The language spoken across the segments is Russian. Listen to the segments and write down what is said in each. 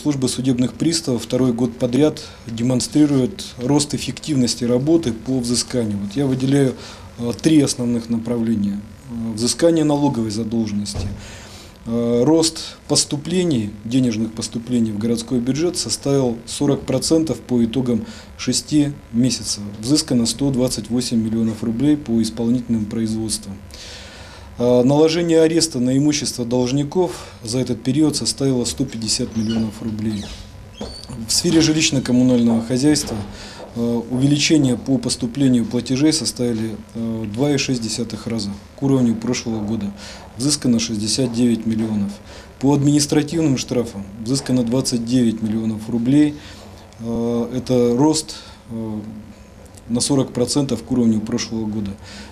Служба судебных приставов второй год подряд демонстрирует рост эффективности работы по взысканию. Вот я выделяю э, три основных направления. Э, Взыскание налоговой задолженности. Э, Рост поступлений, денежных поступлений в городской бюджет составил 40% по итогам 6 месяцев. Взыскано 128 миллионов рублей по исполнительным производствам. А, Наложение ареста на имущество должников за этот период составило 150 миллионов рублей. В сфере жилищно-коммунального хозяйства э, увеличение по поступлению платежей составили э, 2,6 раза к уровню прошлого года. Взыскано 69 миллионов. По административным штрафам взыскано 29 миллионов рублей. Э, Это рост э, на 40% к уровню прошлого года.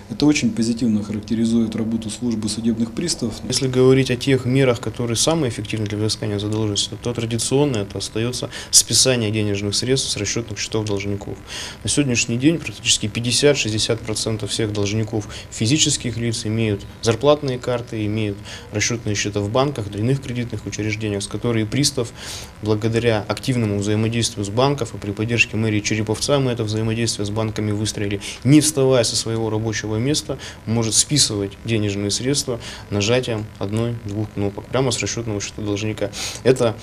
Это очень позитивно характеризует работу службы судебных приставов. Если говорить о тех мерах, которые самые эффективны для взыскания задолженности, то традиционно это остается списание денежных средств с расчетных счетов должников. На сегодняшний день практически 50-60% всех должников физических лиц имеют зарплатные карты, имеют расчетные счета в банках, иных кредитных учреждениях, с которыми пристав, благодаря активному взаимодействию с банков и при поддержке мэрии Череповца, мы это взаимодействие с банками выстроили, не вставая со своего рабочего места, может списывать денежные средства нажатием одной-двух кнопок прямо с расчетного счета должника. Это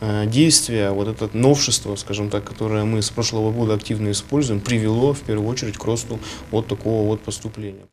э, действие, вот это новшество, скажем так, которое мы с прошлого года активно используем, привело в первую очередь к росту вот такого вот поступления.